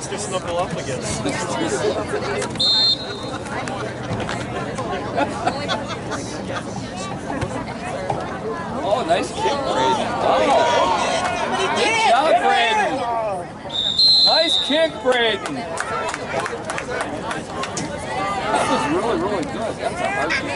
Mr. Snuffleupagus. oh, nice kick, Braden. Oh, good job, Braden. Nice kick, Braden. That was really, really good. That's a hard kick.